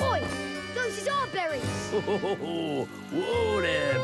Oi! those is our berries. Oh, whoa there,